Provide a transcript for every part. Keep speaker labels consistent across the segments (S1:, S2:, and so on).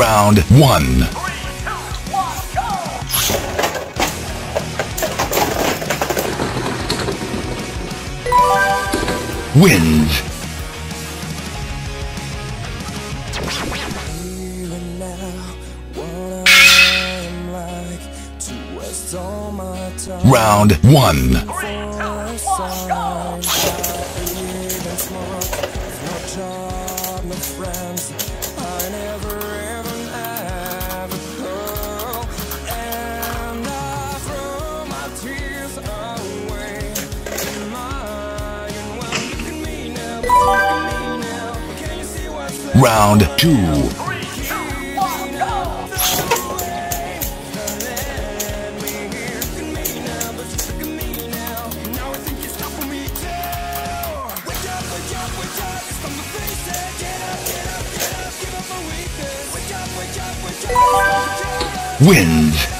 S1: Round one. Wins.
S2: Even now, what I see what's left?
S1: Round two. Wins.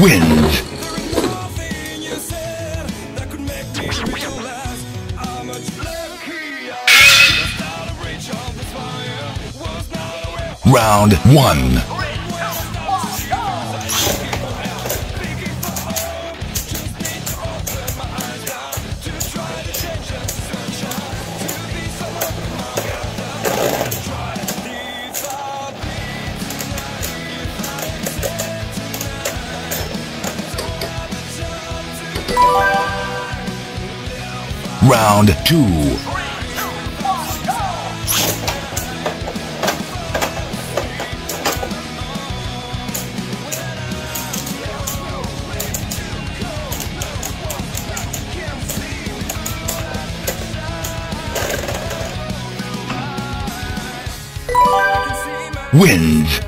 S1: Wins. Round one. Round two. wins.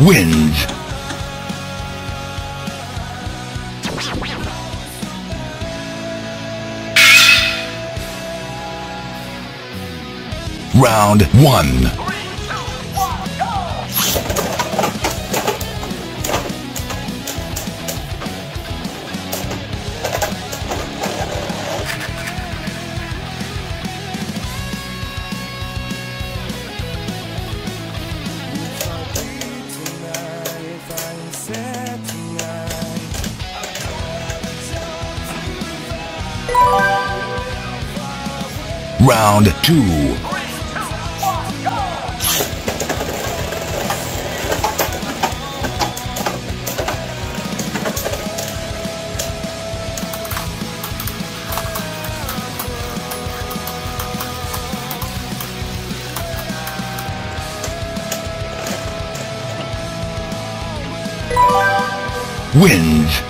S1: wins. Round
S2: 1.
S1: Round two. wins.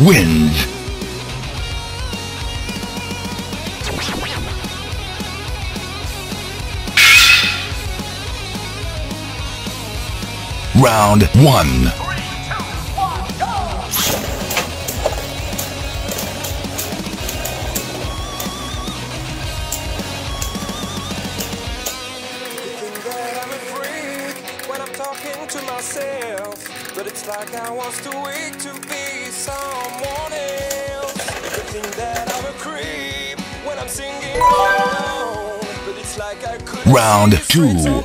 S1: wins. Round
S2: 1. But it's like I was too weak to be someone else. That I'm a creep when I'm singing alone. But it's like I could
S1: Round two.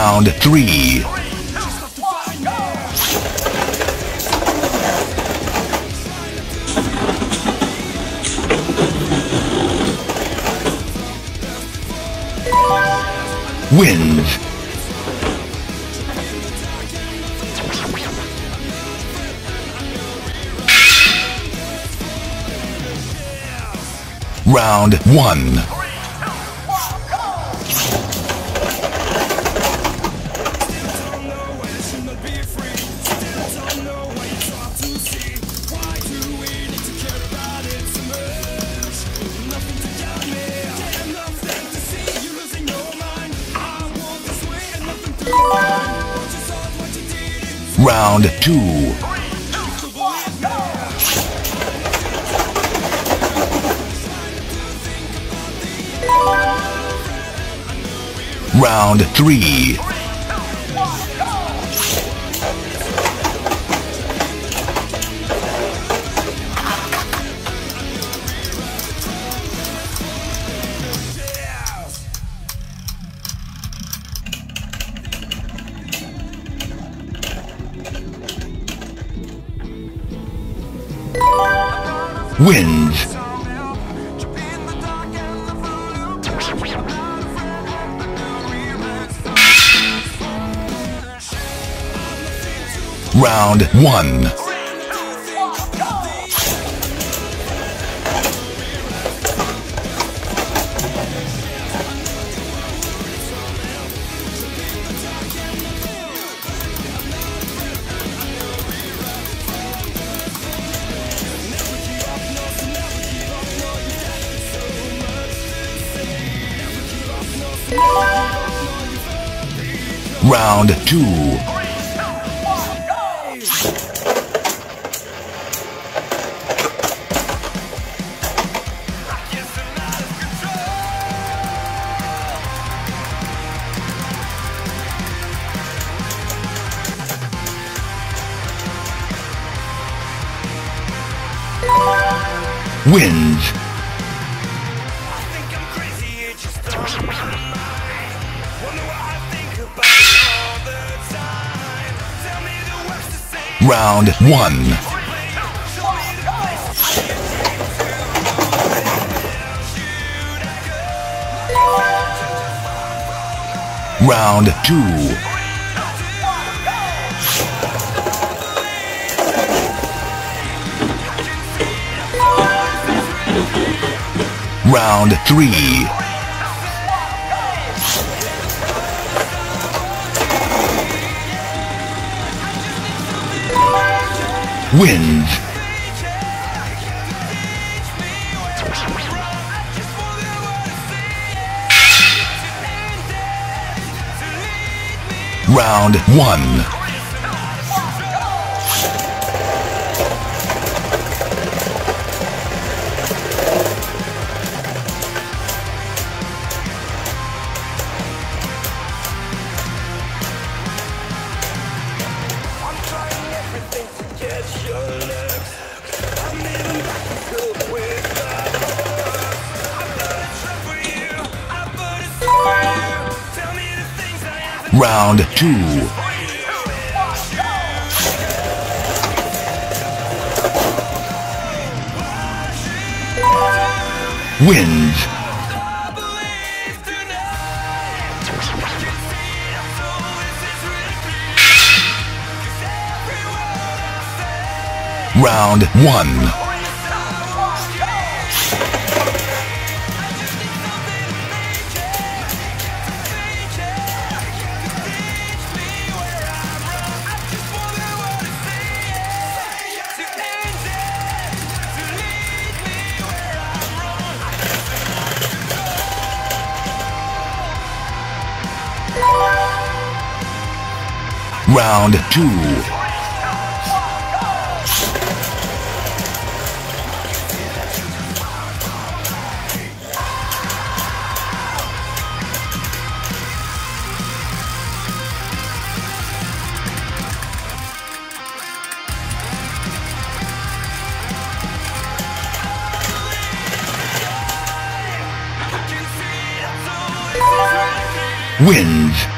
S1: round three. Wins. Round 1 two. Round three. Wins. Round one. Round two. Wins. Round one. Round two. Round three. wins. Round
S2: 1 word two. say.
S1: Round one. Round two. Wins.